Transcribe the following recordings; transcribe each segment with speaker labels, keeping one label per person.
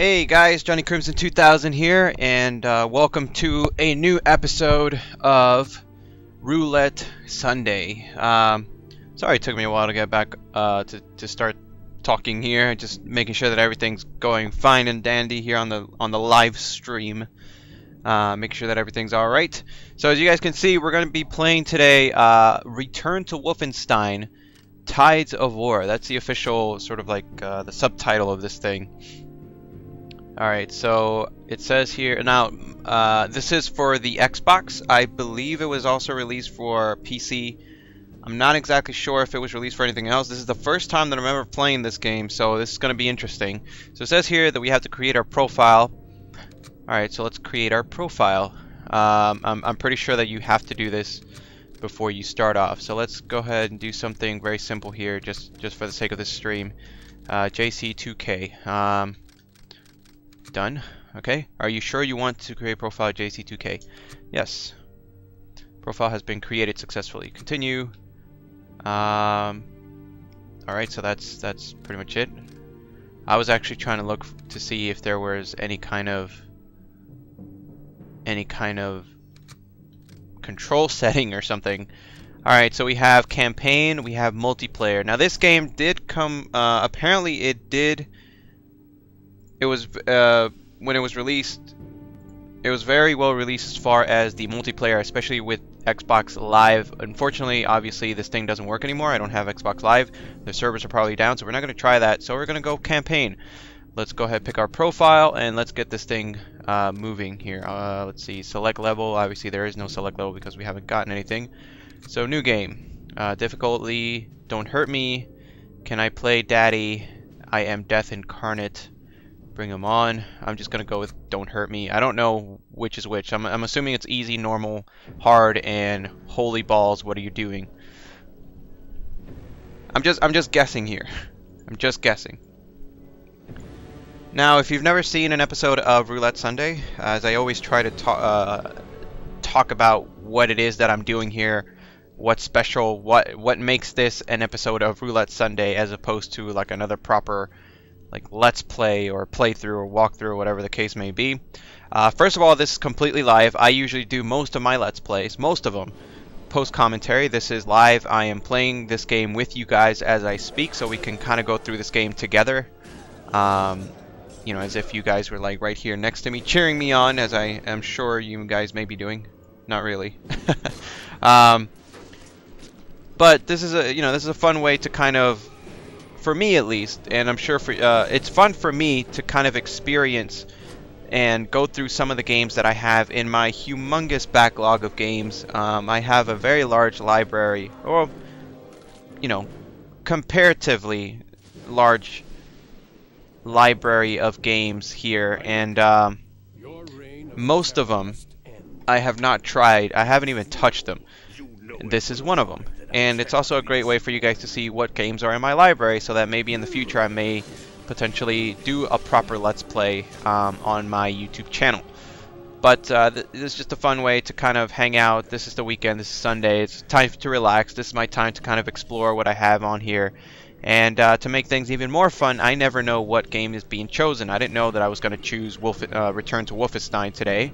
Speaker 1: Hey guys, Johnny Crimson 2000 here, and uh, welcome to a new episode of Roulette Sunday. Um, sorry it took me a while to get back uh, to, to start talking here, just making sure that everything's going fine and dandy here on the on the live stream. Uh, make sure that everything's alright. So as you guys can see, we're going to be playing today uh, Return to Wolfenstein Tides of War. That's the official sort of like uh, the subtitle of this thing. Alright, so it says here, now uh, this is for the Xbox. I believe it was also released for PC. I'm not exactly sure if it was released for anything else. This is the first time that I remember playing this game, so this is going to be interesting. So it says here that we have to create our profile. Alright, so let's create our profile. Um, I'm, I'm pretty sure that you have to do this before you start off. So let's go ahead and do something very simple here, just, just for the sake of this stream. Uh, JC2K. Um, Done. Okay. Are you sure you want to create profile JC2K? Yes. Profile has been created successfully. Continue. Um, Alright, so that's that's pretty much it. I was actually trying to look to see if there was any kind of any kind of control setting or something. Alright, so we have campaign, we have multiplayer. Now this game did come, uh, apparently it did it was uh, when it was released it was very well released as far as the multiplayer especially with Xbox Live. Unfortunately obviously this thing doesn't work anymore. I don't have Xbox Live. The servers are probably down so we're not going to try that. So we're going to go campaign. Let's go ahead pick our profile and let's get this thing uh, moving here. Uh, let's see. Select level. Obviously there is no select level because we haven't gotten anything. So new game. Uh, difficulty. Don't hurt me. Can I play daddy? I am death incarnate Bring him on. I'm just going to go with Don't Hurt Me. I don't know which is which. I'm, I'm assuming it's easy, normal, hard, and holy balls, what are you doing? I'm just I'm just guessing here. I'm just guessing. Now, if you've never seen an episode of Roulette Sunday, as I always try to talk uh, talk about what it is that I'm doing here, what's special, what what makes this an episode of Roulette Sunday as opposed to like another proper like let's play or playthrough or walkthrough or whatever the case may be. Uh, first of all, this is completely live. I usually do most of my let's plays, most of them, post commentary. This is live. I am playing this game with you guys as I speak, so we can kind of go through this game together. Um, you know, as if you guys were like right here next to me, cheering me on, as I am sure you guys may be doing. Not really. um, but this is a, you know, this is a fun way to kind of for me at least, and I'm sure for uh, it's fun for me to kind of experience and go through some of the games that I have in my humongous backlog of games. Um, I have a very large library, or you know, comparatively large library of games here, and um, most of them I have not tried. I haven't even touched them. This is one of them and it's also a great way for you guys to see what games are in my library so that maybe in the future I may potentially do a proper Let's Play um, on my YouTube channel. But uh, th this is just a fun way to kind of hang out. This is the weekend, this is Sunday, it's time to relax. This is my time to kind of explore what I have on here. And uh, to make things even more fun, I never know what game is being chosen. I didn't know that I was going to choose Wolf uh, Return to Wolfenstein today.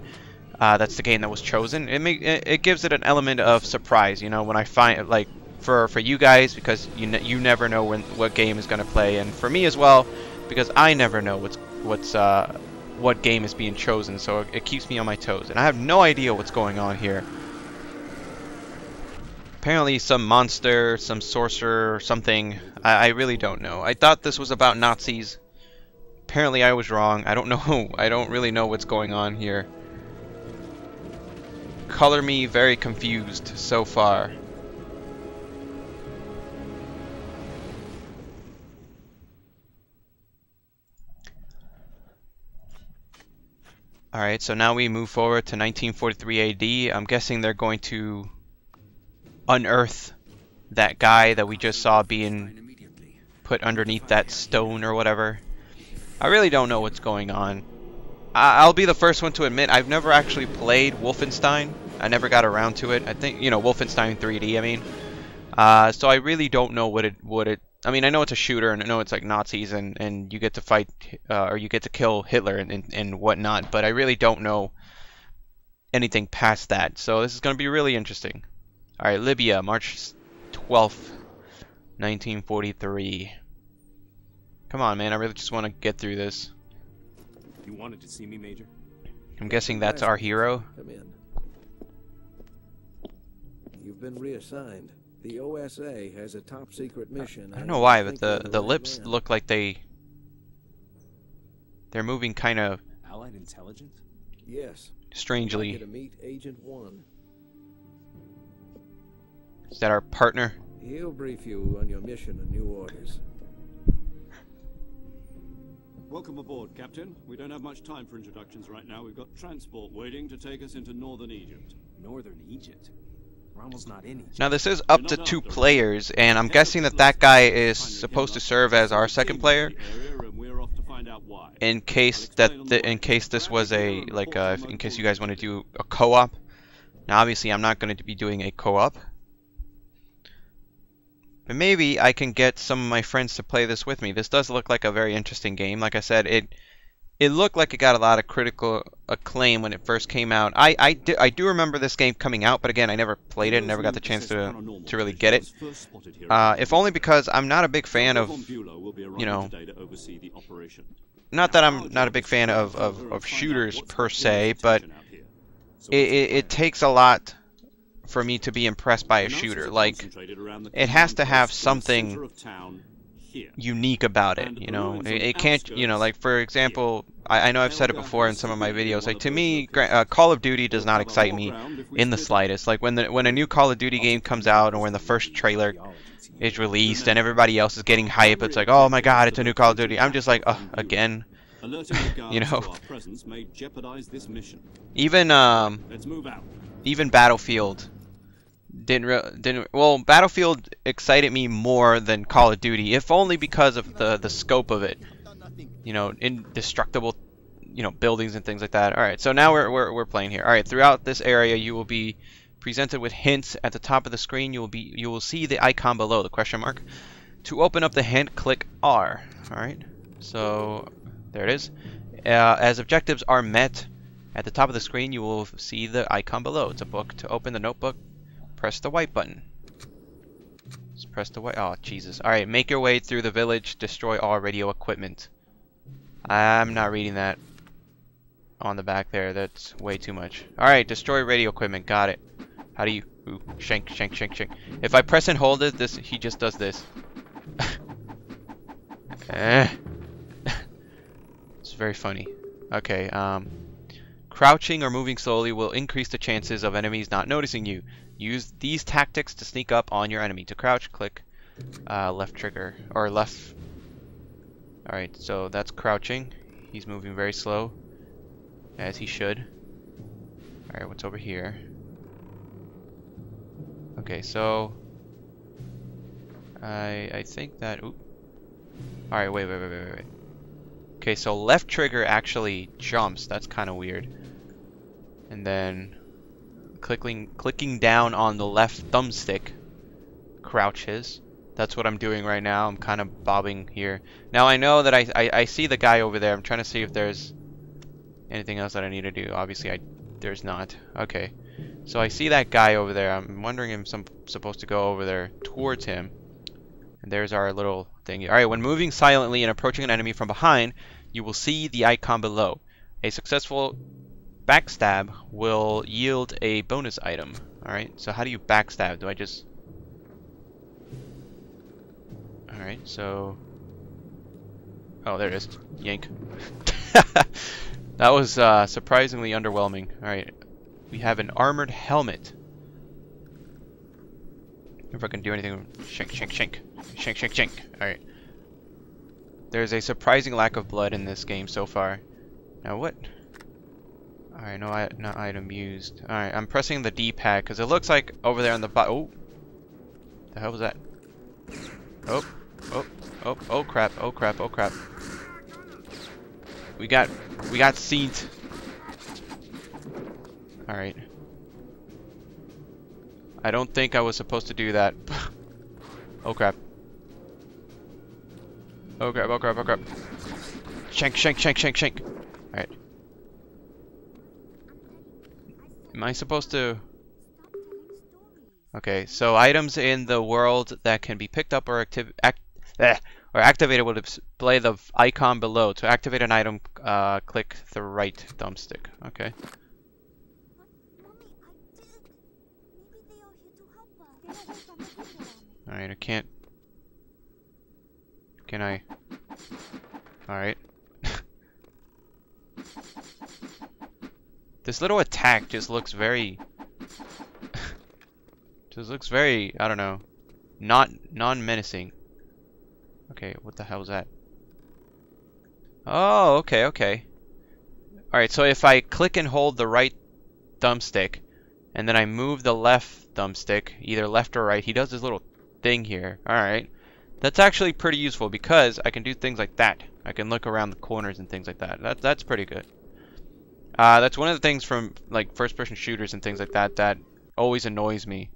Speaker 1: Uh, that's the game that was chosen. It, it, it gives it an element of surprise, you know, when I find like for for you guys because you you never know when what game is going to play, and for me as well because I never know what's what's uh, what game is being chosen, so it, it keeps me on my toes, and I have no idea what's going on here. Apparently, some monster, some sorcerer, something. I, I really don't know. I thought this was about Nazis. Apparently, I was wrong. I don't know. I don't really know what's going on here color me very confused so far. Alright, so now we move forward to 1943 AD. I'm guessing they're going to unearth that guy that we just saw being put underneath that stone or whatever. I really don't know what's going on. I'll be the first one to admit I've never actually played Wolfenstein. I never got around to it. I think you know Wolfenstein 3D. I mean, uh, so I really don't know what it what it I mean, I know it's a shooter, and I know it's like Nazis, and, and you get to fight, uh, or you get to kill Hitler and, and, and whatnot, but I really don't know anything past that. So this is going to be really interesting. All right, Libya, March 12th, 1943. Come on, man. I really just want to get through this.
Speaker 2: You wanted to see me, Major?
Speaker 1: I'm guessing that's our hero.
Speaker 3: Come in. You've been reassigned. The OSA has a top secret mission.
Speaker 1: I don't know why, but the the lips look like they they're moving kind of
Speaker 2: Allied intelligence?
Speaker 3: Yes.
Speaker 1: strangely.
Speaker 3: I'd like you to meet Agent One.
Speaker 1: Is that our partner?
Speaker 3: He'll brief you on your mission and new orders.
Speaker 4: Welcome aboard, Captain. We don't have much time for introductions right now. We've got transport waiting to take us into northern Egypt.
Speaker 2: Northern Egypt? We're almost not in Egypt.
Speaker 1: Now this is up to two players, and I'm guessing that that guy is supposed to serve as our second player, in case that the, in case this was a like uh, in case you guys want to do a co-op. Now obviously I'm not going to be doing a co-op, but maybe I can get some of my friends to play this with me. This does look like a very interesting game. Like I said, it it looked like it got a lot of critical acclaim when it first came out. I I do, I do remember this game coming out, but again, I never played it, and never got the chance to to really get it. Uh, if only because I'm not a big fan of, you know, not that I'm not a big fan of, of, of shooters per se, but it, it, it takes a lot for me to be impressed by a shooter. Like, it has to have something unique about it, you know. It, it can't, you know, like for example, I, I know I've said it before in some of my videos. Like to me, uh, Call of Duty does not excite me in the slightest. Like when the when a new Call of Duty game comes out, or when the first trailer is released, and everybody else is getting hype, it's like, oh my god, it's a new Call of Duty. I'm just like, oh, again. you know. Even um, even Battlefield didn't re didn't well Battlefield excited me more than Call of Duty if only because of the the scope of it. You know indestructible you know buildings and things like that. All right so now we're, we're, we're playing here. All right throughout this area you will be presented with hints. At the top of the screen you will be you will see the icon below the question mark. To open up the hint click R. All right so there it is. Uh, as objectives are met at the top of the screen you will see the icon below. It's a book. To open the notebook press the white button. Just press the white. Oh, Jesus. Alright, make your way through the village. Destroy all radio equipment. I'm not reading that on the back there. That's way too much. Alright, destroy radio equipment. Got it. How do you... Ooh, shank, shank, shank, shank. If I press and hold it, this he just does this. eh. it's very funny. Okay, um... Crouching or moving slowly will increase the chances of enemies not noticing you. Use these tactics to sneak up on your enemy. To crouch, click uh, left trigger, or left. Alright, so that's crouching. He's moving very slow, as he should. Alright, what's over here? Okay, so... I, I think that... Alright, wait, wait, wait, wait, wait. Okay, so left trigger actually jumps. That's kind of weird. And then clicking clicking down on the left thumbstick crouches. That's what I'm doing right now. I'm kind of bobbing here. Now I know that I, I, I see the guy over there. I'm trying to see if there's anything else that I need to do. Obviously, I there's not. Okay. So I see that guy over there. I'm wondering if I'm supposed to go over there towards him. And there's our little thing. Alright, when moving silently and approaching an enemy from behind, you will see the icon below. A successful backstab will yield a bonus item. Alright, so how do you backstab? Do I just... Alright, so... Oh, there it is. Yank. that was uh, surprisingly underwhelming. Alright, we have an armored helmet. If I can do anything... Shank, shank, shank. Shank, shank, shank. Alright. There's a surprising lack of blood in this game so far. Now what... Alright, no, not item used. Alright, I'm pressing the D-pad because it looks like over there on the bottom. Oh! The hell was that? Oh, oh, oh, oh crap, oh crap, oh crap. We got, we got seat. Alright. I don't think I was supposed to do that. oh crap. Oh crap, oh crap, oh crap. Shank, shank, shank, shank, shank. Alright. Am I supposed to... Okay, so items in the world that can be picked up or activ act eh, or activated will display the icon below. To activate an item, uh, click the right thumbstick. Okay. Alright, I can't... Can I... Alright. this little attack just looks very... just looks very, I don't know, not non-menacing. Okay, what the hell is that? Oh, okay, okay. Alright, so if I click and hold the right thumbstick, and then I move the left thumbstick, either left or right, he does this little thing here. Alright. That's actually pretty useful because I can do things like that. I can look around the corners and things like that. that that's pretty good. Uh, that's one of the things from like first-person shooters and things like that that always annoys me.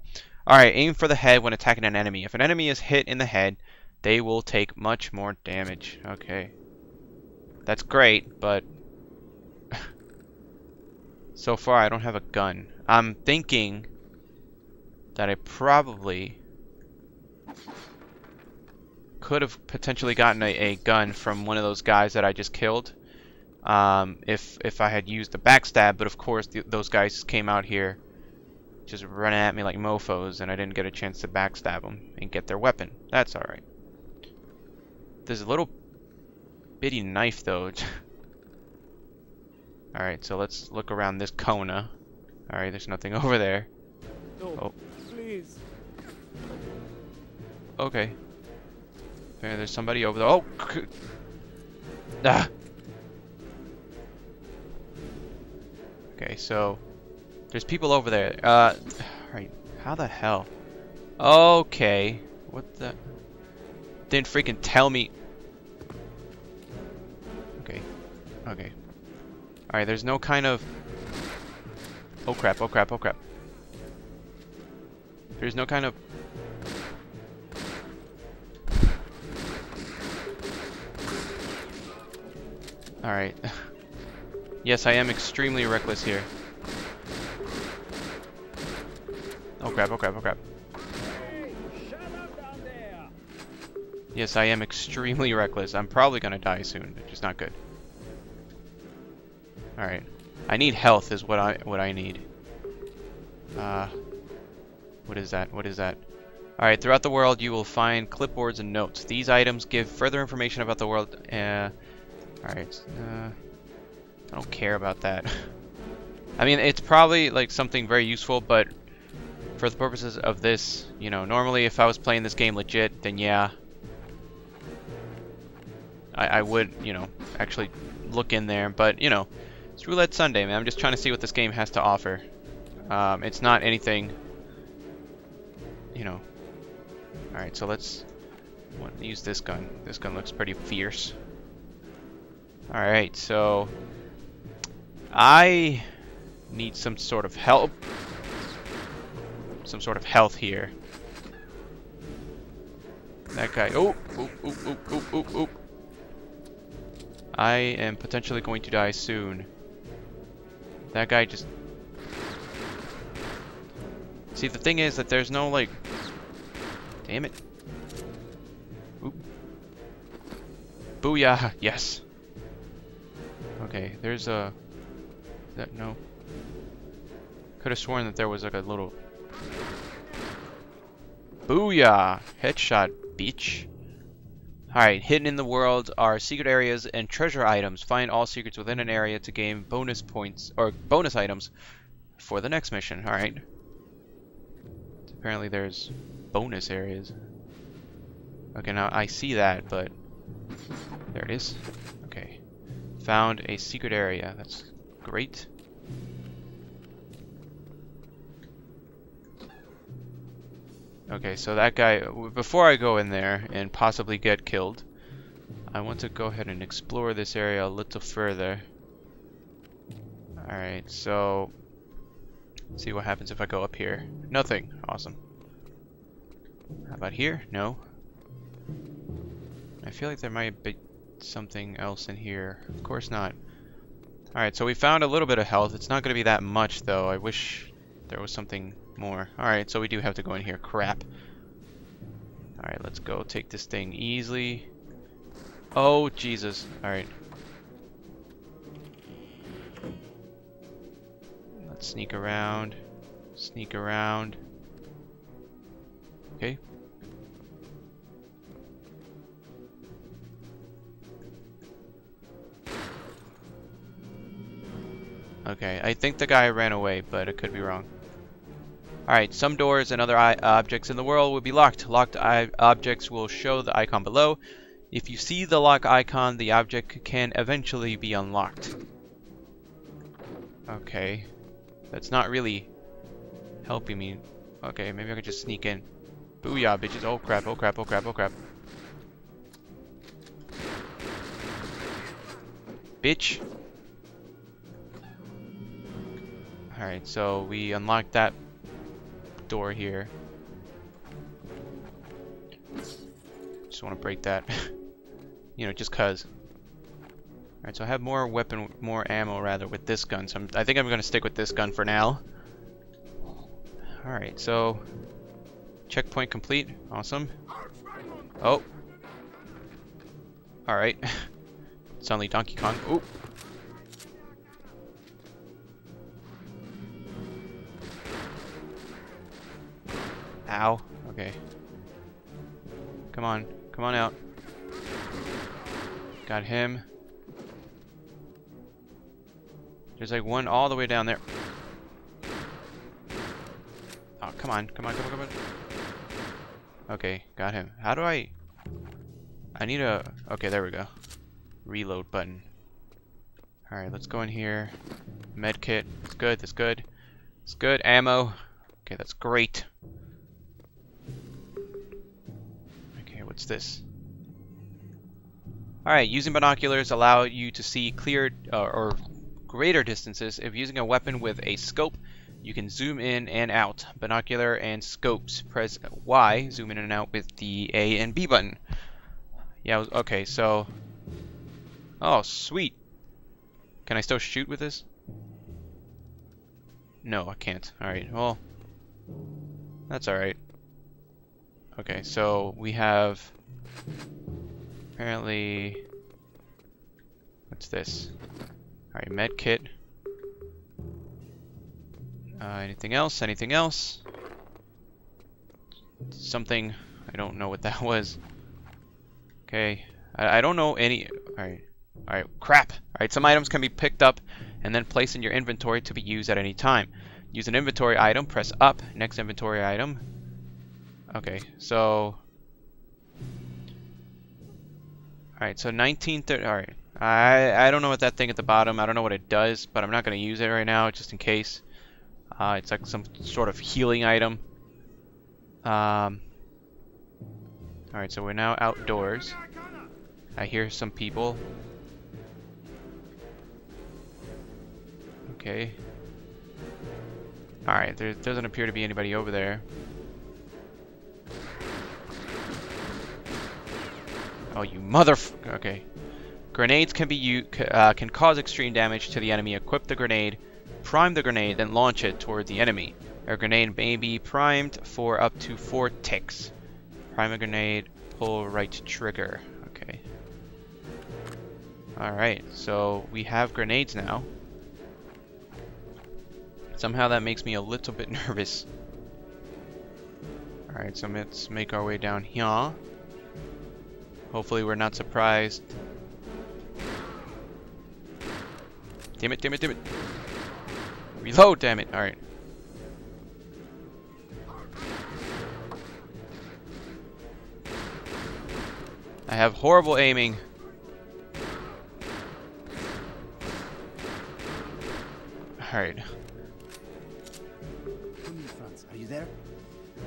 Speaker 1: Alright, aim for the head when attacking an enemy. If an enemy is hit in the head, they will take much more damage. Okay. That's great, but... so far I don't have a gun. I'm thinking that I probably could have potentially gotten a, a gun from one of those guys that I just killed um, if if I had used the backstab, but of course the, those guys came out here just running at me like mofos, and I didn't get a chance to backstab them and get their weapon. That's alright. There's a little bitty knife, though. alright, so let's look around this Kona. Alright, there's nothing over there.
Speaker 2: No,
Speaker 1: Oh.
Speaker 2: please.
Speaker 1: Okay. There, there's somebody over there. Oh! Ah! Okay, so... There's people over there. Uh, right. How the hell? Okay. What the... Didn't freaking tell me... Okay. Okay. Alright, there's no kind of... Oh crap, oh crap, oh crap. There's no kind of... Alright. yes, I am extremely reckless here. Oh crap, oh crap, oh crap. Yes, I am extremely reckless. I'm probably gonna die soon, which is not good. Alright. I need health is what I what I need. Uh what is that? What is that? Alright, throughout the world you will find clipboards and notes. These items give further information about the world. Uh, Alright, uh, I don't care about that. I mean, it's probably like something very useful, but for the purposes of this, you know, normally if I was playing this game legit, then yeah, I, I would, you know, actually look in there. But, you know, it's Roulette Sunday, man. I'm just trying to see what this game has to offer. Um, it's not anything, you know. Alright, so let's use this gun. This gun looks pretty fierce. Alright, so I need some sort of help. Some sort of health here. That guy. Oh, oop, oop, oop, oop, oop, oop. I am potentially going to die soon. That guy just... See, the thing is that there's no, like... Damn it. Oop. Booyah! Yes! Okay, there's a... That, no. Could have sworn that there was like a little... Booyah! Headshot, bitch. Alright, hidden in the world are secret areas and treasure items. Find all secrets within an area to gain bonus points, or bonus items for the next mission. Alright. Apparently there's bonus areas. Okay, now I see that, but... There it is. Okay. Found a secret area. That's great. Okay, so that guy, before I go in there and possibly get killed, I want to go ahead and explore this area a little further. Alright, so, see what happens if I go up here. Nothing. Awesome. How about here? No. I feel like there might be something else in here. Of course not. Alright, so we found a little bit of health. It's not going to be that much, though. I wish there was something more. Alright, so we do have to go in here. Crap. Alright, let's go take this thing easily. Oh, Jesus. Alright. Let's sneak around. Sneak around. Okay. Okay, I think the guy ran away, but it could be wrong. Alright, some doors and other objects in the world will be locked. Locked objects will show the icon below. If you see the lock icon, the object can eventually be unlocked. Okay. That's not really helping me. Okay, maybe I could just sneak in. Booyah, bitches. Oh crap, oh crap, oh crap, oh crap. Bitch. Alright, so we unlocked that door here. Just want to break that. you know, just cuz. Alright, so I have more weapon, more ammo rather with this gun. So I'm, I think I'm going to stick with this gun for now. Alright, so checkpoint complete. Awesome. Oh. Alright. Suddenly Donkey Kong. Oop. Ow. Okay. Come on. Come on out. Got him. There's like one all the way down there. Oh, come on. Come on, come on, come on. Okay, got him. How do I... I need a... Okay, there we go. Reload button. Alright, let's go in here. Medkit. It's good, that's good. It's good. Ammo. Okay, that's great. What's this? Alright, using binoculars allow you to see clear uh, or greater distances. If using a weapon with a scope, you can zoom in and out. Binocular and scopes. Press Y, zoom in and out with the A and B button. Yeah, okay, so... Oh, sweet. Can I still shoot with this? No, I can't. Alright, well... That's alright. Okay, so we have apparently what's this? Alright, med kit. Uh, anything else? Anything else? Something I don't know what that was. Okay, I, I don't know any. Alright, alright, crap. Alright, some items can be picked up and then placed in your inventory to be used at any time. Use an inventory item, press up, next inventory item, Okay, so... Alright, so 1930... Alright. I, I don't know what that thing at the bottom, I don't know what it does, but I'm not going to use it right now, just in case. Uh, it's like some sort of healing item. Um, Alright, so we're now outdoors. I hear some people. Okay. Alright, there doesn't appear to be anybody over there. Oh, you mother. Okay. Grenades can be uh, can cause extreme damage to the enemy. Equip the grenade, prime the grenade, then launch it toward the enemy. A grenade may be primed for up to four ticks. Prime a grenade, pull right trigger. Okay. Alright, so we have grenades now. Somehow that makes me a little bit nervous. Alright, so let's make our way down here. Hopefully we're not surprised. Damn it, damn it, damn it. Reload, damn it. Alright. I have horrible aiming. Alright.
Speaker 5: Are you there?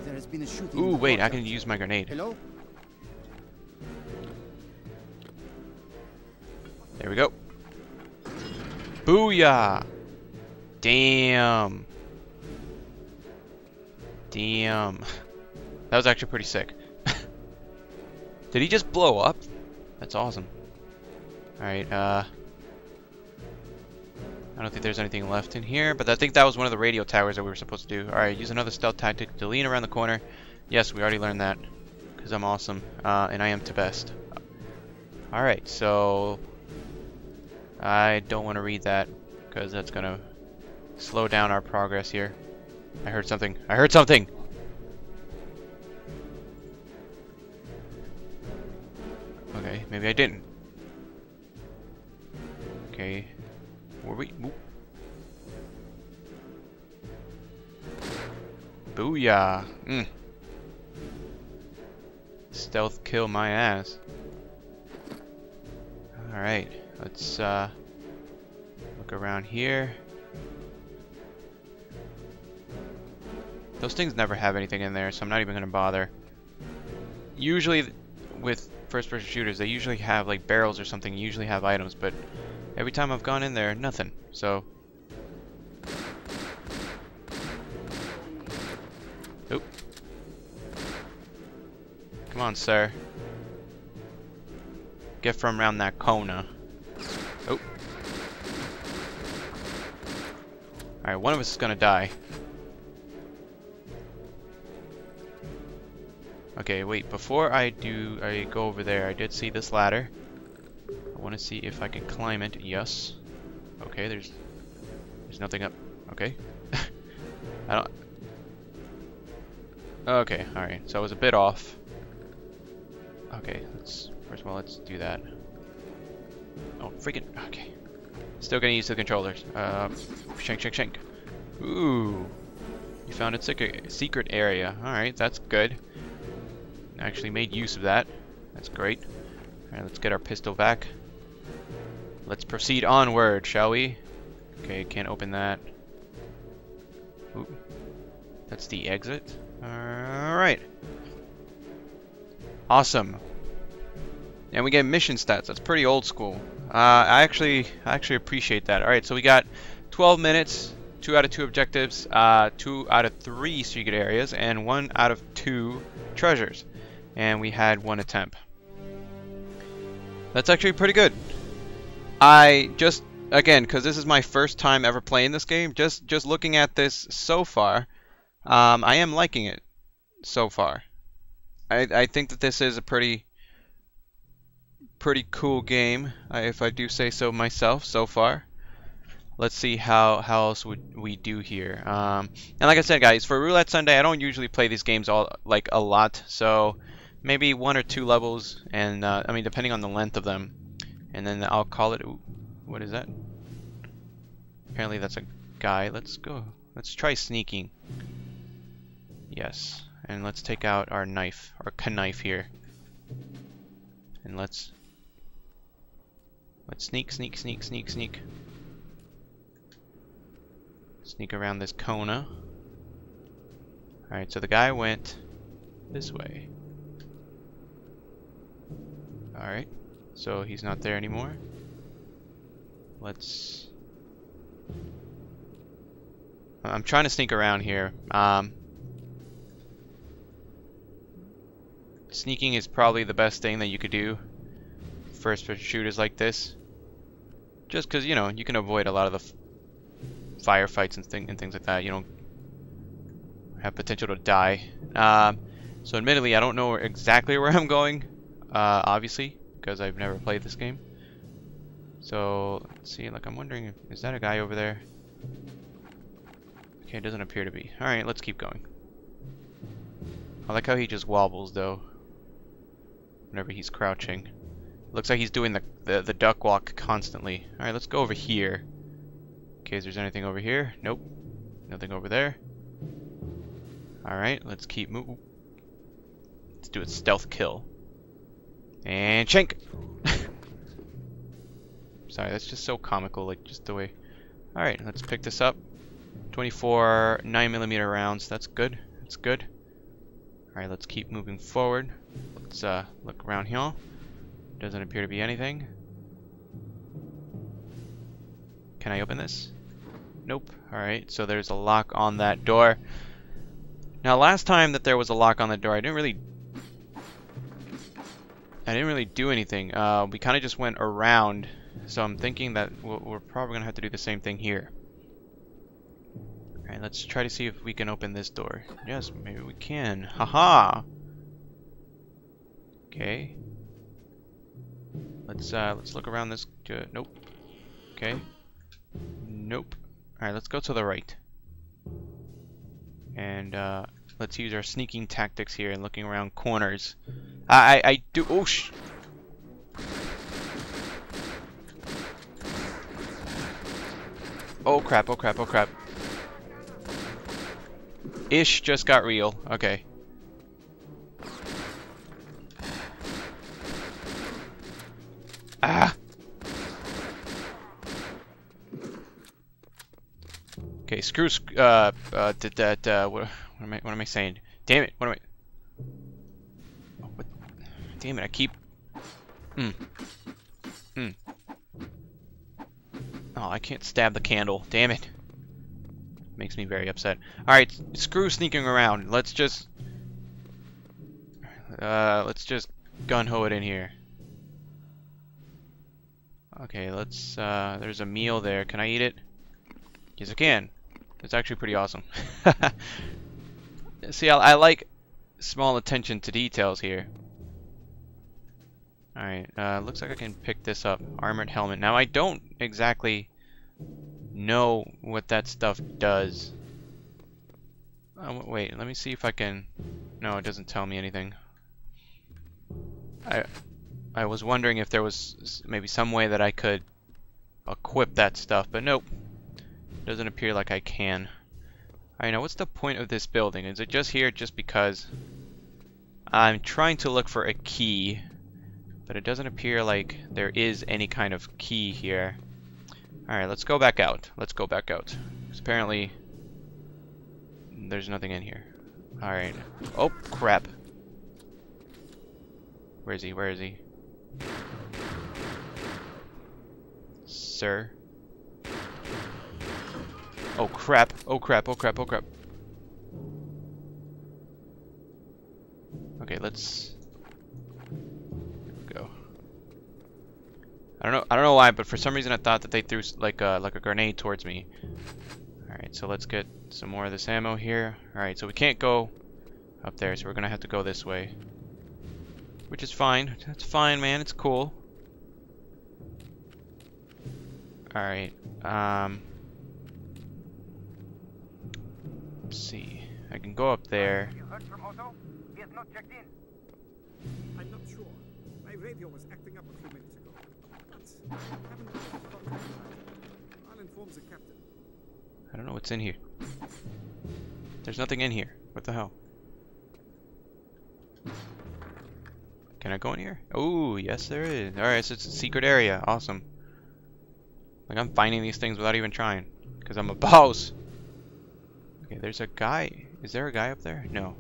Speaker 5: There has been a shooting.
Speaker 1: Ooh, wait, I can use my grenade.
Speaker 5: Hello?
Speaker 1: There we go. Booyah! Damn. Damn. That was actually pretty sick. Did he just blow up? That's awesome. Alright, uh... I don't think there's anything left in here, but I think that was one of the radio towers that we were supposed to do. Alright, use another stealth tactic to lean around the corner. Yes, we already learned that. Because I'm awesome. Uh, and I am to best. Alright, so... I don't want to read that, because that's going to slow down our progress here. I heard something. I heard something! Okay, maybe I didn't. Okay. Were we? Oop. Booyah! Mm. Stealth kill my ass. Alright, let's uh, look around here. Those things never have anything in there, so I'm not even going to bother. Usually, with first-person shooters, they usually have like barrels or something, usually have items, but every time I've gone in there, nothing. So, Oop. Come on, sir. Get from around that Kona. Oh. Alright, one of us is gonna die. Okay, wait, before I do, I go over there, I did see this ladder. I want to see if I can climb it. Yes. Okay, there's, there's nothing up. Okay. I don't, Okay, alright, so I was a bit off. Okay, let's, first of all, let's do that. Oh, freaking, okay. Still used to the controllers. Uh, shank, shank, shank. Ooh, you found a secret, secret area. Alright, that's good. Actually made use of that. That's great. Alright, let's get our pistol back. Let's proceed onward, shall we? Okay, can't open that. Ooh. That's the exit. Alright. Awesome. And we get mission stats. That's pretty old school. Uh, I actually I actually appreciate that. Alright, so we got 12 minutes, 2 out of 2 objectives, uh, 2 out of 3 secret areas, and 1 out of 2 treasures and we had one attempt. That's actually pretty good. I just again because this is my first time ever playing this game. Just just looking at this so far, um, I am liking it so far. I I think that this is a pretty pretty cool game, if I do say so myself so far. Let's see how, how else would we do here. Um, and like I said, guys, for Roulette Sunday, I don't usually play these games all like a lot, so maybe one or two levels, and uh, I mean depending on the length of them, and then I'll call it. What is that? Apparently that's a guy. Let's go. Let's try sneaking. Yes, and let's take out our knife, our knife here, and let's let's sneak, sneak, sneak, sneak, sneak. Sneak around this Kona. Alright, so the guy went this way. Alright, so he's not there anymore. Let's... I'm trying to sneak around here. Um, sneaking is probably the best thing that you could do first for shooters like this. Just because, you know, you can avoid a lot of the firefights and, thing and things like that. You don't have potential to die. Um, so admittedly, I don't know exactly where I'm going uh, obviously, because I've never played this game. So, let's see, like, I'm wondering, if, is that a guy over there? Okay, it doesn't appear to be. Alright, let's keep going. I like how he just wobbles, though, whenever he's crouching. Looks like he's doing the, the, the duck walk constantly. Alright, let's go over here. In case there's anything over here. Nope. Nothing over there. Alright, let's keep moving. Let's do a stealth kill. And shank! Sorry, that's just so comical, like just the way... Alright, let's pick this up. 24 9mm rounds, that's good, that's good. Alright, let's keep moving forward. Let's uh, look around here. Doesn't appear to be anything. Can I open this? Nope. Alright, so there's a lock on that door. Now last time that there was a lock on the door, I didn't really I didn't really do anything. Uh, we kind of just went around, so I'm thinking that we're probably gonna have to do the same thing here. Alright, let's try to see if we can open this door. Yes, maybe we can. Haha! Okay. Let's uh, let's look around this. Uh, nope. Okay. Nope. All right, let's go to the right. And uh, let's use our sneaking tactics here and looking around corners. I I, I do. Oh sh. Oh crap! Oh crap! Oh crap! Ish just got real. Okay. Ah! Okay, screw, sc- uh, uh, did that, uh, what, what am I, what am I saying? Damn it, what am I, oh, what, damn it, I keep, hmm, hmm. Oh, I can't stab the candle, damn it. Makes me very upset. Alright, screw sneaking around, let's just, uh, let's just gun-ho it in here. Okay, let's, uh, there's a meal there. Can I eat it? Yes, I can. It's actually pretty awesome. See, I, I, like small attention to details here. Alright, uh, looks like I can pick this up. Armored helmet. Now, I don't exactly know what that stuff does. Oh, wait, let me see if I can... No, it doesn't tell me anything. I I was wondering if there was maybe some way that I could equip that stuff, but nope. Doesn't appear like I can. Alright, now what's the point of this building? Is it just here just because I'm trying to look for a key, but it doesn't appear like there is any kind of key here. Alright, let's go back out. Let's go back out. Because apparently there's nothing in here. Alright. Oh, crap. Where is he? Where is he? Sir. Oh crap, oh crap, oh crap, oh crap. Okay, let's go. I don't know I don't know why, but for some reason I thought that they threw like a like a grenade towards me. Alright, so let's get some more of this ammo here. Alright, so we can't go up there, so we're gonna have to go this way. Which is fine. That's fine, man. It's cool. Alright. Um, let's see. I can go up there.
Speaker 6: You heard from Otto? He has not checked in.
Speaker 3: I'm not sure. My radio was acting up a few minutes ago. But I haven't got the contact. I'll inform the captain.
Speaker 1: I don't know what's in here. There's nothing in here. What the hell? Can I go in here? Oh, yes there is. Alright, so it's a secret area. Awesome. Like I'm finding these things without even trying. Because I'm a boss. Okay, there's a guy. Is there a guy up there? No.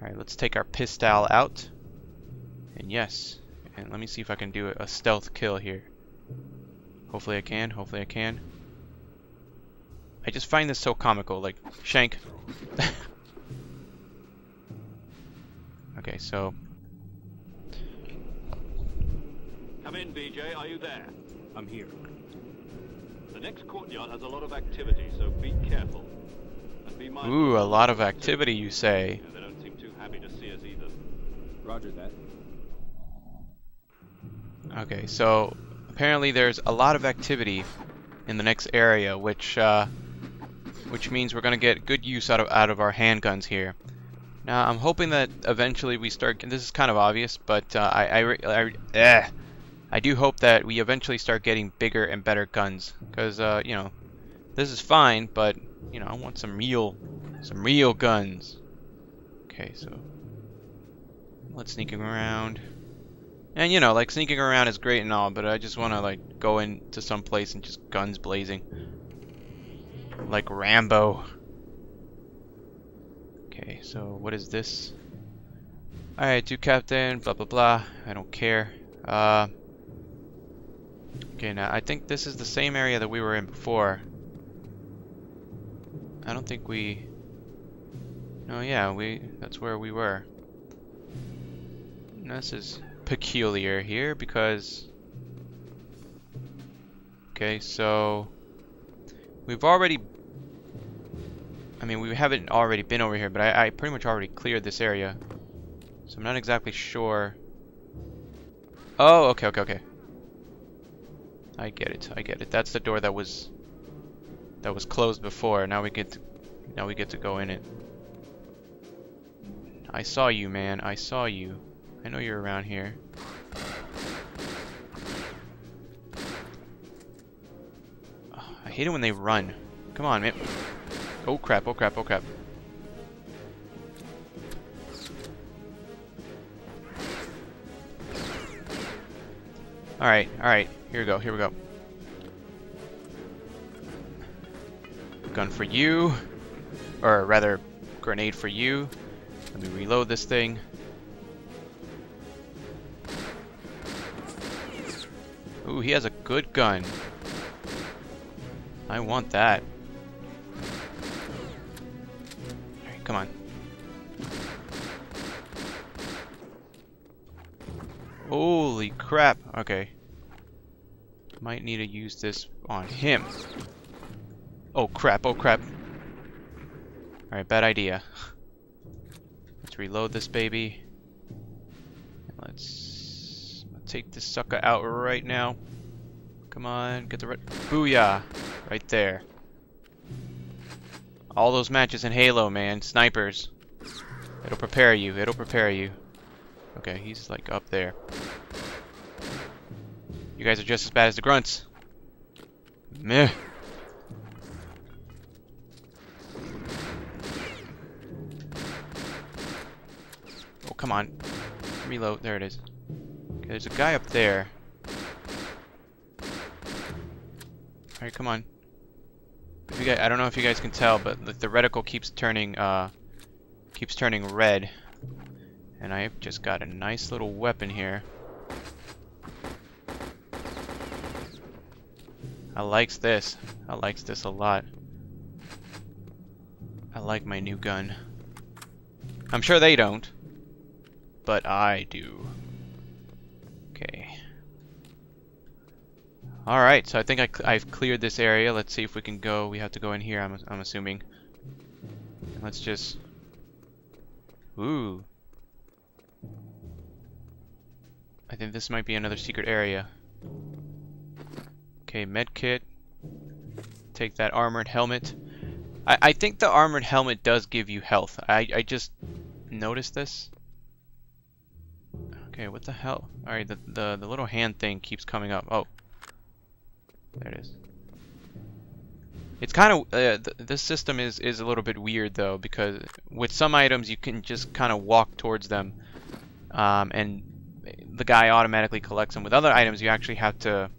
Speaker 1: Alright, let's take our pistol out. And yes. And let me see if I can do a stealth kill here. Hopefully I can. Hopefully I can. I just find this so comical. Like, shank. okay, so
Speaker 4: Come in, BJ. Are you there?
Speaker 2: I'm here.
Speaker 4: The next courtyard has a lot of activity, so be careful. And be mindful.
Speaker 1: Ooh, a lot of activity, you say.
Speaker 4: Yeah, they don't seem too happy to see us either.
Speaker 2: Roger that.
Speaker 1: Okay, so apparently there's a lot of activity in the next area, which uh, which means we're gonna get good use out of out of our handguns here. Now I'm hoping that eventually we start. This is kind of obvious, but uh, I I, I, eh, I do hope that we eventually start getting bigger and better guns, because uh, you know this is fine, but you know I want some real some real guns. Okay, so let's sneaking around. And you know, like sneaking around is great and all, but I just want to like go into some place and just guns blazing. Like Rambo. Okay, so what is this? Alright, to captain, blah blah blah. I don't care. Uh Okay, now I think this is the same area that we were in before. I don't think we No, yeah, we that's where we were. This is peculiar here because... Okay, so... We've already... I mean, we haven't already been over here, but I, I pretty much already cleared this area. So I'm not exactly sure... Oh, okay, okay, okay. I get it, I get it. That's the door that was... That was closed before. Now we get to, now we get to go in it. I saw you, man. I saw you. I know you're around here. I hate it when they run. Come on, man. Oh crap, oh crap, oh crap. Alright, alright. Here we go, here we go. Gun for you. Or rather, grenade for you. Let me reload this thing. Ooh, he has a good gun. I want that. Alright, come on. Holy crap. Okay. Might need to use this on him. Oh crap, oh crap. Alright, bad idea. Let's reload this baby. Let's take this sucker out right now. Come on, get the red. Booyah! Right there. All those matches in Halo, man. Snipers. It'll prepare you. It'll prepare you. Okay, he's like up there. You guys are just as bad as the grunts. Meh. Oh, come on. Reload. There it is. Okay, there's a guy up there. Alright, come on. Guys, I don't know if you guys can tell, but the, the reticle keeps turning, uh, keeps turning red. And I've just got a nice little weapon here. I likes this. I likes this a lot. I like my new gun. I'm sure they don't. But I do. Okay. Alright, so I think I I've cleared this area. Let's see if we can go. We have to go in here, I'm, I'm assuming. Let's just... Ooh. I think this might be another secret area. Okay, medkit. Take that armored helmet. I, I think the armored helmet does give you health. I, I just noticed this. Okay, what the hell? Alright, the, the, the little hand thing keeps coming up. Oh. There it is. It's kind of, uh, th this system is, is a little bit weird though, because with some items you can just kind of walk towards them, um, and the guy automatically collects them. With other items you actually have to,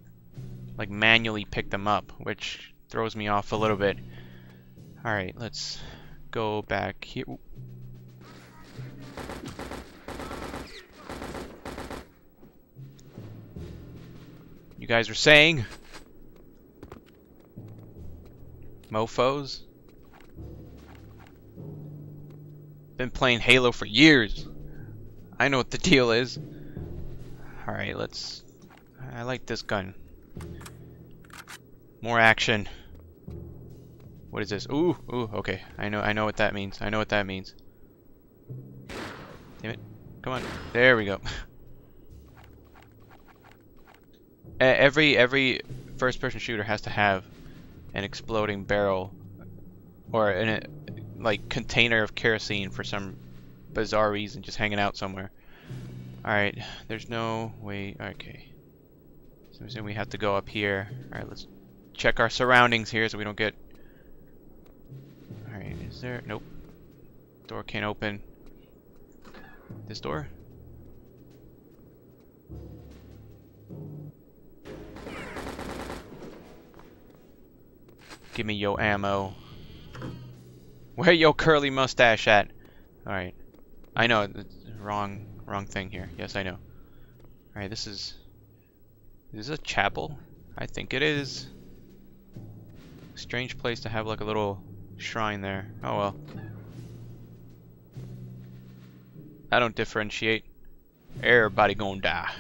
Speaker 1: like, manually pick them up, which throws me off a little bit. Alright, let's go back here. You guys are saying? Mofos? Been playing Halo for years. I know what the deal is. Alright, let's... I like this gun. More action. What is this? Ooh, ooh, okay. I know I know what that means. I know what that means. Damn it. Come on. There we go. every every first person shooter has to have an exploding barrel or a uh, like container of kerosene for some bizarre reason just hanging out somewhere. Alright, there's no way okay. So I'm assuming we have to go up here. Alright, let's check our surroundings here so we don't get Alright, is there nope. Door can't open. This door? Give me your ammo. Where your curly mustache at? Alright. I know, wrong wrong thing here. Yes, I know. Alright, this is... This is this a chapel? I think it is. Strange place to have like a little shrine there. Oh well. I don't differentiate. Everybody gonna die.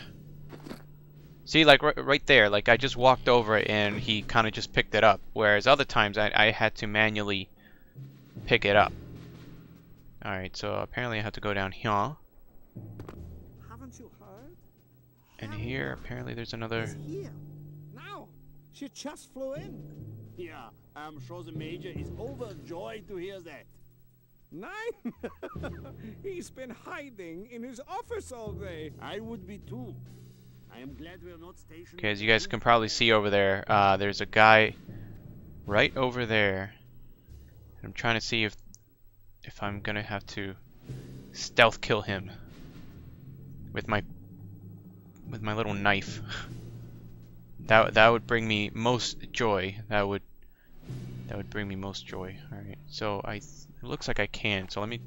Speaker 1: See, like right, there, like I just walked over it and he kind of just picked it up. Whereas other times I, I had to manually pick it up. Alright, so apparently I have to go down here.
Speaker 3: Haven't you heard?
Speaker 1: And here, apparently there's another...
Speaker 3: Here. Now. She just flew in.
Speaker 7: Yeah, I'm sure the Major is overjoyed to hear that.
Speaker 3: Nine? He's been hiding in his office all day.
Speaker 7: I would be too. I am glad we're not stationed.
Speaker 1: Okay, as you guys can probably see over there, uh, there's a guy right over there. I'm trying to see if if I'm gonna have to stealth kill him with my with my little knife. that that would bring me most joy. That would that would bring me most joy. All right, so I it looks like I can. So let me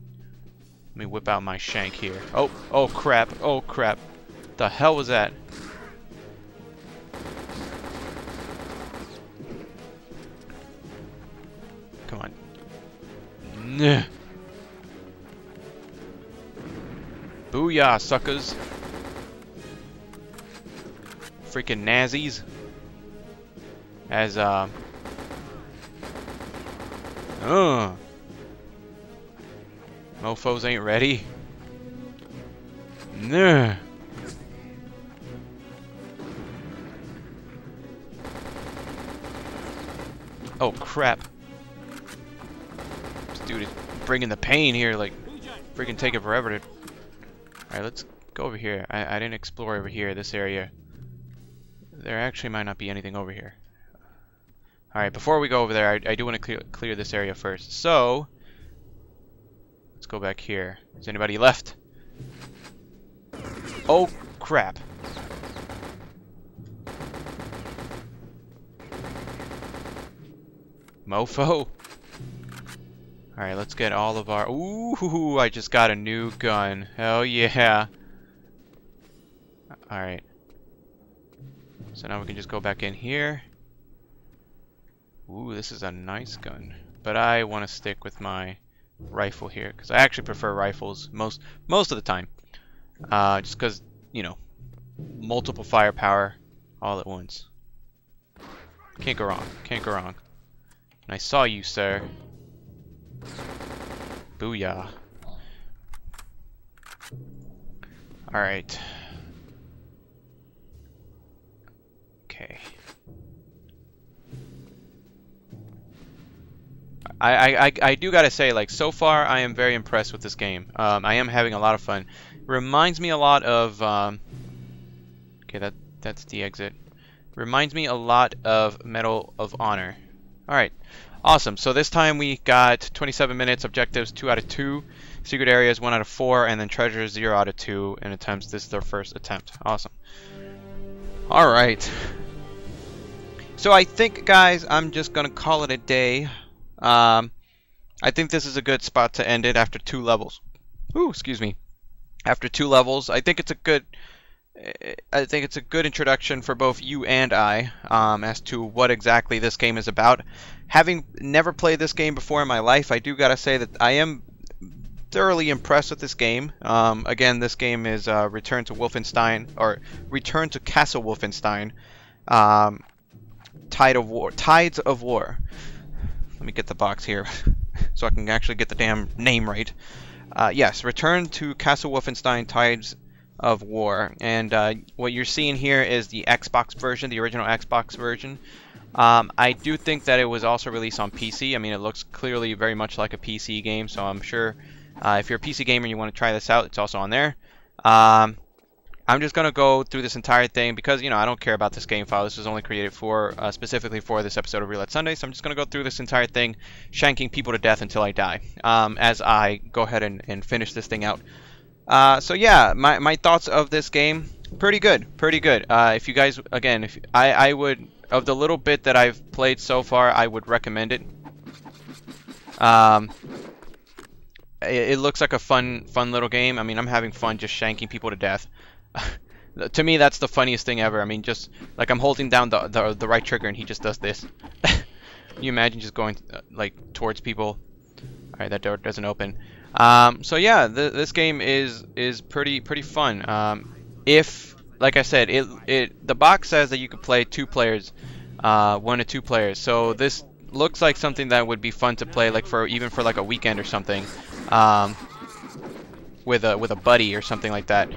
Speaker 1: let me whip out my shank here. Oh oh crap! Oh crap! The hell was that? Come on. Nah. Booyah, suckers. Freaking Nazis. As, uh... Uh. Mofos ain't ready. Nah. Oh crap. This dude is bringing the pain here, like freaking taking forever to... Alright, let's go over here. I, I didn't explore over here, this area. There actually might not be anything over here. Alright, before we go over there, I, I do want to clear, clear this area first. So, let's go back here. Is anybody left? Oh, crap. Mofo. Alright, let's get all of our... Ooh, I just got a new gun. Hell yeah. Alright. So now we can just go back in here. Ooh, this is a nice gun. But I want to stick with my rifle here, because I actually prefer rifles most most of the time. Uh, just because, you know, multiple firepower all at once. Can't go wrong. Can't go wrong. And I saw you, sir. Booyah. Alright. Okay. I, I, I do gotta say, like, so far I am very impressed with this game. Um, I am having a lot of fun. Reminds me a lot of, um, okay, that that's the exit. Reminds me a lot of Medal of Honor. Alright, awesome. So this time we got 27 minutes, objectives 2 out of 2, secret areas 1 out of 4, and then treasures 0 out of 2 in attempts. This is their first attempt. Awesome. Alright. So I think, guys, I'm just going to call it a day. Um, I think this is a good spot to end it after two levels. Ooh, excuse me. After two levels, I think it's a good. I think it's a good introduction for both you and I um, as to what exactly this game is about. Having never played this game before in my life, I do gotta say that I am thoroughly impressed with this game. Um, again, this game is uh, Return to Wolfenstein or Return to Castle Wolfenstein. Um, Tide of War, Tides of War. Let me get the box here so I can actually get the damn name right. Uh, yes, Return to Castle Wolfenstein Tides of War. And uh, what you're seeing here is the Xbox version, the original Xbox version. Um, I do think that it was also released on PC. I mean, it looks clearly very much like a PC game, so I'm sure uh, if you're a PC gamer and you want to try this out, it's also on there. Um, I'm just going to go through this entire thing because, you know, I don't care about this game file. This was only created for, uh, specifically for this episode of Roulette Sunday. So I'm just going to go through this entire thing, shanking people to death until I die, um, as I go ahead and, and finish this thing out. Uh, so yeah, my, my thoughts of this game, pretty good, pretty good. Uh, if you guys, again, if I, I would, of the little bit that I've played so far, I would recommend it. Um, it, it looks like a fun, fun little game. I mean, I'm having fun just shanking people to death. to me, that's the funniest thing ever. I mean, just like I'm holding down the the, the right trigger and he just does this. You imagine just going uh, like towards people? All right, that door doesn't open. Um, so yeah, th this game is is pretty pretty fun. Um, if like I said, it it the box says that you could play two players, uh, one to two players. So this looks like something that would be fun to play, like for even for like a weekend or something, um, with a with a buddy or something like that.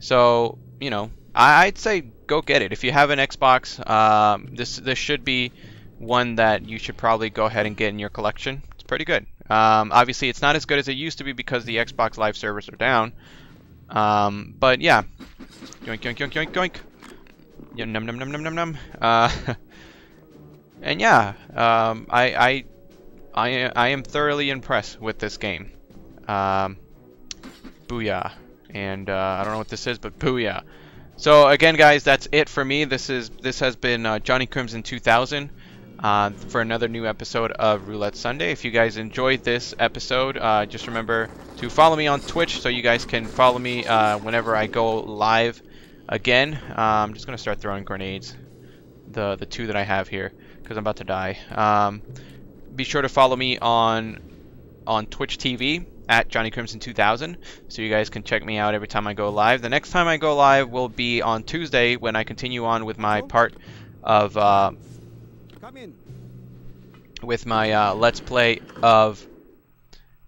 Speaker 1: So you know, I, I'd say go get it if you have an Xbox. Um, this this should be one that you should probably go ahead and get in your collection. It's pretty good. Um, obviously, it's not as good as it used to be because the Xbox Live servers are down. Um, but yeah, yoink yoink yoink yoink yoink. Yeah, num num num num num num. Uh, and yeah, um, I I I I am thoroughly impressed with this game. Um, booyah! And uh, I don't know what this is, but booyah! So again, guys, that's it for me. This is this has been uh, Johnny Crimson 2000 uh, for another new episode of Roulette Sunday. If you guys enjoyed this episode, uh, just remember to follow me on Twitch so you guys can follow me uh, whenever I go live again. Uh, I'm just gonna start throwing grenades, the the two that I have here, because I'm about to die. Um, be sure to follow me on on Twitch TV at Johnny Crimson 2000 so you guys can check me out every time I go live. The next time I go live will be on Tuesday when I continue on with my part of uh,
Speaker 3: Come in.
Speaker 1: with my uh, Let's Play of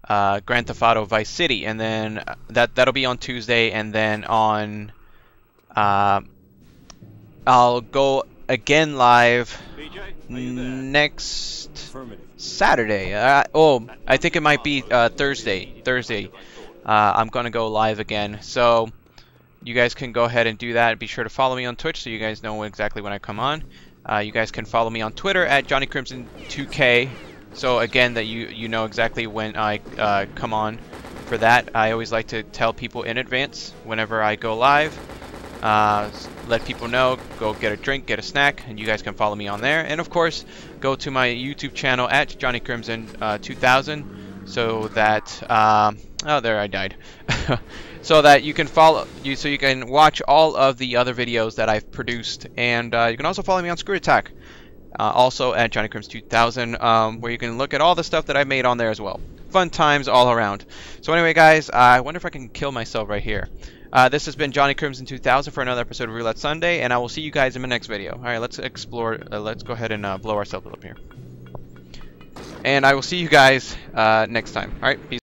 Speaker 1: uh, Grand Theft Auto Vice City, and then uh, that that'll be on Tuesday, and then on uh, I'll go again live
Speaker 4: BJ, are you there?
Speaker 1: next. Saturday. Uh, oh, I think it might be uh, Thursday. Thursday. Uh, I'm gonna go live again, so you guys can go ahead and do that. Be sure to follow me on Twitch so you guys know exactly when I come on. Uh, you guys can follow me on Twitter at Johnny Crimson 2K. So again, that you you know exactly when I uh, come on for that. I always like to tell people in advance whenever I go live. Uh, let people know, go get a drink, get a snack, and you guys can follow me on there. And of course, go to my YouTube channel at Johnny Crimson uh, 2000, so that um, oh there I died, so that you can follow you so you can watch all of the other videos that I've produced, and uh, you can also follow me on Screw Attack, uh, also at Johnny Crimson 2000, um, where you can look at all the stuff that I made on there as well. Fun times all around. So anyway, guys, I wonder if I can kill myself right here. Uh, this has been Johnny Crimson 2000 for another episode of Roulette Sunday, and I will see you guys in my next video. All right, let's explore. Uh, let's go ahead and uh, blow ourselves up here. And I will see you guys uh, next time. All right, peace.